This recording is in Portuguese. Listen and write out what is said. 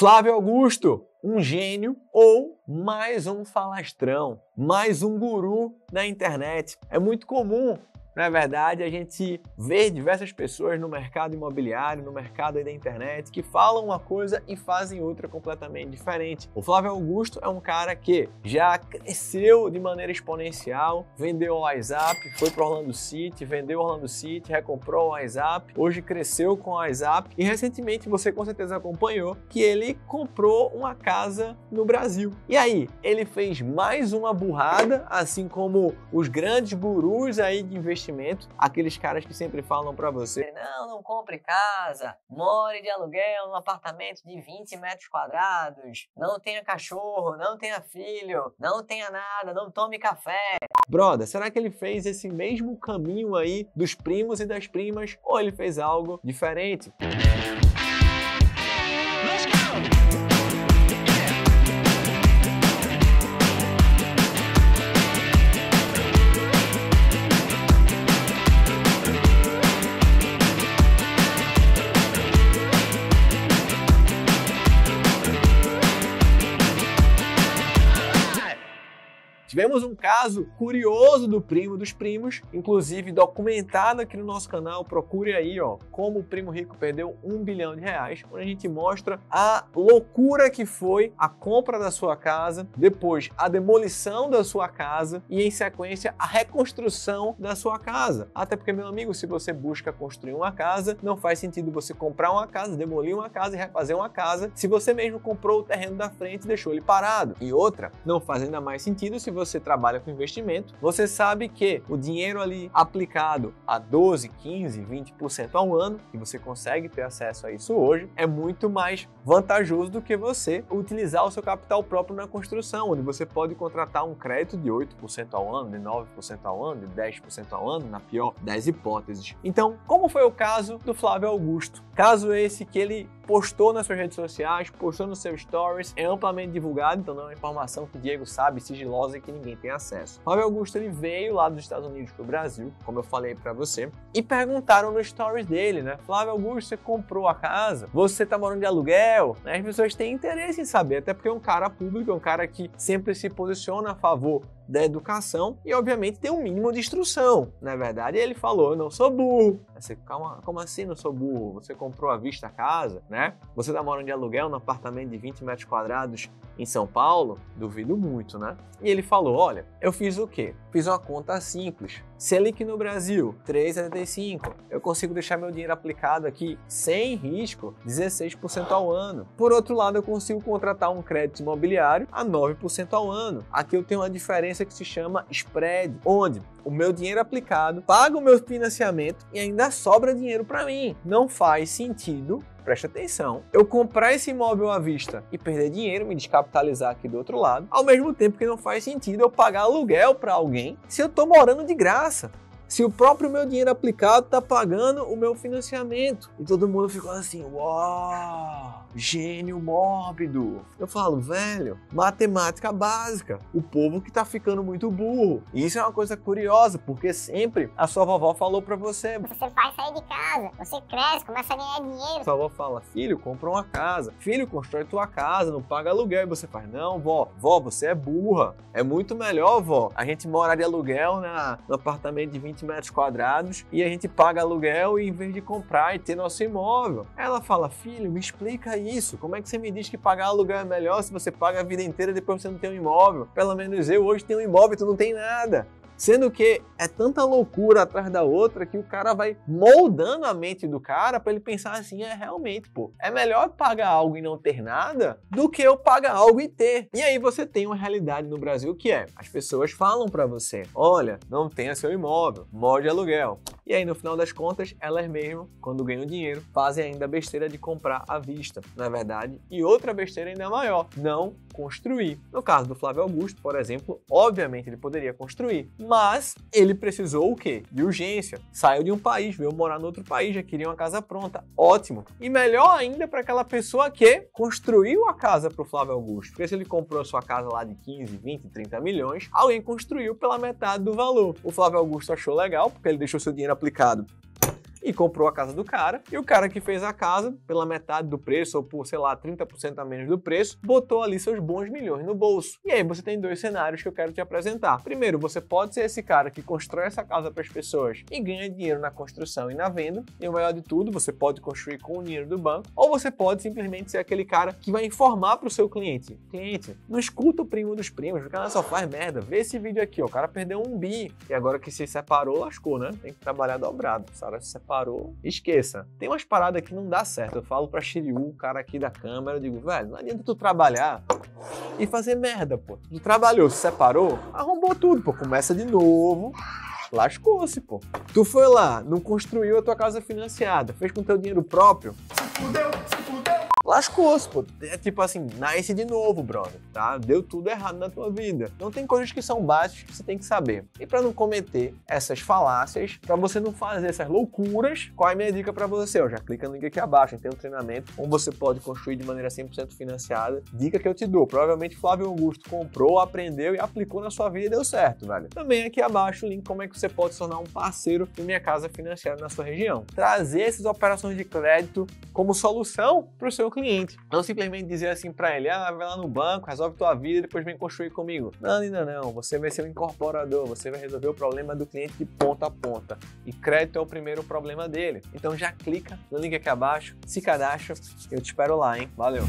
Flávio Augusto, um gênio ou mais um falastrão, mais um guru na internet. É muito comum na verdade, a gente vê diversas pessoas no mercado imobiliário, no mercado da internet, que falam uma coisa e fazem outra completamente diferente. O Flávio Augusto é um cara que já cresceu de maneira exponencial, vendeu o WhatsApp, foi para Orlando City, vendeu Orlando City, recomprou o WhatsApp, hoje cresceu com o WhatsApp e recentemente você com certeza acompanhou que ele comprou uma casa no Brasil. E aí, ele fez mais uma burrada, assim como os grandes gurus aí de investimento investimento, aqueles caras que sempre falam para você: não, não compre casa, more de aluguel num apartamento de 20 metros quadrados, não tenha cachorro, não tenha filho, não tenha nada, não tome café. Brother, será que ele fez esse mesmo caminho aí dos primos e das primas ou ele fez algo diferente? Tivemos um caso curioso do primo dos primos, inclusive documentado aqui no nosso canal. Procure aí, ó, como o primo rico perdeu um bilhão de reais, onde a gente mostra a loucura que foi a compra da sua casa, depois a demolição da sua casa e, em sequência, a reconstrução da sua casa. Até porque, meu amigo, se você busca construir uma casa, não faz sentido você comprar uma casa, demolir uma casa e refazer uma casa se você mesmo comprou o terreno da frente e deixou ele parado. E outra, não faz ainda mais sentido se você trabalha com investimento, você sabe que o dinheiro ali aplicado a 12, 15, 20% ao ano, e você consegue ter acesso a isso hoje, é muito mais vantajoso do que você utilizar o seu capital próprio na construção, onde você pode contratar um crédito de 8% ao ano, de 9% ao ano, de 10% ao ano, na pior das hipóteses. Então, como foi o caso do Flávio Augusto? Caso esse que ele postou nas suas redes sociais, postou nos seus stories, é amplamente divulgado, então não é uma informação que o Diego sabe, sigilosa e que ninguém tem acesso. Flávio Augusto ele veio lá dos Estados Unidos para o Brasil, como eu falei para você, e perguntaram nos stories dele, né? Flávio Augusto, você comprou a casa? Você tá morando de aluguel? As pessoas têm interesse em saber, até porque é um cara público, é um cara que sempre se posiciona a favor da educação e, obviamente, tem um mínimo de instrução. Na verdade, ele falou: não sou burro. Você, calma, como assim não sou burro? Você comprou à vista a casa, né? Você tá morando de aluguel num apartamento de 20 metros quadrados em São Paulo? Duvido muito, né? E ele falou: olha, eu fiz o quê? Fiz uma conta simples. Selic no Brasil, 3,75. Eu consigo deixar meu dinheiro aplicado aqui sem risco, 16% ao ano. Por outro lado, eu consigo contratar um crédito imobiliário a 9% ao ano. Aqui eu tenho uma diferença que se chama spread, onde o meu dinheiro aplicado paga o meu financiamento e ainda sobra dinheiro para mim. Não faz sentido preste atenção, eu comprar esse imóvel à vista e perder dinheiro, me descapitalizar aqui do outro lado, ao mesmo tempo que não faz sentido eu pagar aluguel para alguém se eu estou morando de graça se o próprio meu dinheiro aplicado está pagando o meu financiamento. E todo mundo ficou assim, uau, gênio mórbido. Eu falo, velho, matemática básica. O povo que está ficando muito burro. E isso é uma coisa curiosa, porque sempre a sua vovó falou para você. Você vai sair de casa, você cresce, começa a ganhar dinheiro. Sua vovó fala, filho, compra uma casa. Filho, constrói tua casa, não paga aluguel. E você faz, não, vó, vó, você é burra. É muito melhor, vó, a gente morar de aluguel na, no apartamento de 20 20 metros quadrados e a gente paga aluguel em vez de comprar e ter nosso imóvel. Ela fala, filho, me explica isso. Como é que você me diz que pagar aluguel é melhor se você paga a vida inteira e depois você não tem um imóvel? Pelo menos eu hoje tenho um imóvel e tu não tem nada. Sendo que é tanta loucura atrás da outra que o cara vai moldando a mente do cara para ele pensar assim: é realmente, pô, é melhor pagar algo e não ter nada do que eu pagar algo e ter. E aí você tem uma realidade no Brasil que é: as pessoas falam para você, olha, não tenha seu imóvel, morde aluguel. E aí, no final das contas, elas mesmas, quando ganham dinheiro, fazem ainda a besteira de comprar à vista, na é verdade. E outra besteira ainda maior, não construir. No caso do Flávio Augusto, por exemplo, obviamente ele poderia construir, mas ele precisou o quê? De urgência. Saiu de um país, veio morar no outro país, já queria uma casa pronta. Ótimo. E melhor ainda para aquela pessoa que construiu a casa para o Flávio Augusto. Porque se ele comprou sua casa lá de 15, 20, 30 milhões, alguém construiu pela metade do valor. O Flávio Augusto achou legal, porque ele deixou seu dinheiro aplicado e comprou a casa do cara. E o cara que fez a casa pela metade do preço, ou por, sei lá, 30% a menos do preço, botou ali seus bons milhões no bolso. E aí você tem dois cenários que eu quero te apresentar. Primeiro, você pode ser esse cara que constrói essa casa para as pessoas e ganha dinheiro na construção e na venda. E o melhor de tudo, você pode construir com o dinheiro do banco, ou você pode simplesmente ser aquele cara que vai informar para o seu cliente: cliente, não escuta o primo dos primos, o cara só faz merda. Vê esse vídeo aqui, ó, o cara perdeu um bi e agora que se separou, lascou, né? Tem que trabalhar dobrado. O cara se separou, esqueça. Tem umas paradas que não dá certo. Eu falo pra Shiryu, o cara aqui da câmera, eu digo, velho, não adianta tu trabalhar e fazer merda, pô. Tu trabalhou, se separou, arrombou tudo, pô. Começa de novo lascou-se, pô. Tu foi lá, não construiu a tua casa financiada, fez com teu dinheiro próprio. Se fudeu, se lascou-se, pô. É tipo assim, nasce de novo, brother, tá? Deu tudo errado na tua vida. Não tem coisas que são básicas que você tem que saber. E para não cometer essas falácias, para você não fazer essas loucuras, qual é a minha dica para você? Eu já clica no link aqui abaixo, tem um treinamento como você pode construir de maneira 100% financiada. Dica que eu te dou. Provavelmente Flávio Augusto comprou, aprendeu e aplicou na sua vida e deu certo, velho. Também aqui abaixo o link como é que você pode se tornar um parceiro de Minha Casa Financiada na sua região. Trazer essas operações de crédito como solução para o seu cliente cliente. Não simplesmente dizer assim para ele, ah, vai lá no banco, resolve tua vida e depois vem construir comigo. Não, ainda não. Você vai ser um incorporador, você vai resolver o problema do cliente de ponta a ponta. E crédito é o primeiro problema dele. Então já clica no link aqui abaixo, se cadastra, eu te espero lá, hein? Valeu!